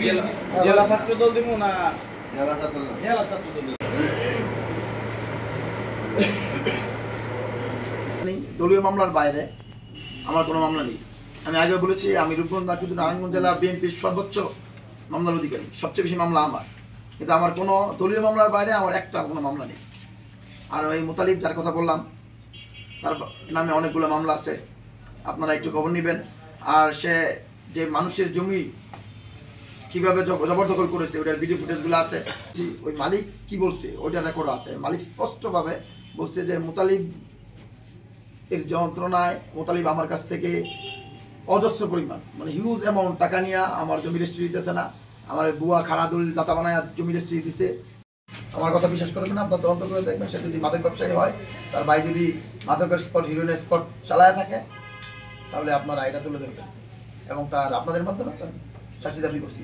জেলা জেলা ছাত্র দল দিব না জেলা ছাত্র দল নেই, দলীয় মামলার বাইরে আমার কোনো মামলা নেই। আমি আগে বলেছি, আমি রূপগঞ্জ না শুধু নারায়ণগঞ্জ জেলা বিএনপির সর্বোচ্চ মামলার অধিকারী, সবচেয়ে বেশি মামলা আমার। কিন্তু আমার কোনো দলীয় মামলার বাইরে আমার একটা কোনো মামলা নেই। আর ওই মোতালিব যার কথা বললাম, তার নামে অনেকগুলো মামলা আছে। আপনারা একটু খবর নেবেন। আর সে যে মানুষের জমি কীভাবে জবরদখল করেছে, ওটার ভিডিও ফুটেজগুলো আছে। ওই মালিক কি বলছে, ওইটা রেকর্ড আছে। মালিক স্পষ্টভাবে বলছে যে মোতালিব এর যন্ত্রণায় মোতালিব আমার কাছ থেকে অজস্র পরিমাণ মানে হিউজ অ্যামাউন্ট টাকা নিয়ে আমার জমি রেজিস্ট্রি দিতেছে না। আমার বুয়া খারাদুল দাতা বানায় জমি রেজিস্ট্রি দিছে। আমার কথা বিশ্বাস করবেন না, আপনার তদন্ত করে দেখবেন, সে যদি মাদক ব্যবসায়ী হয়, তার ভাই যদি মাদকের স্পট হিরোইনের স্পট চালায় থাকে, তাহলে আপনার এটা তুলে ধরবেন। এবং তার আপনাদের মাধ্যমে তার শাস্তি দাবি করছি।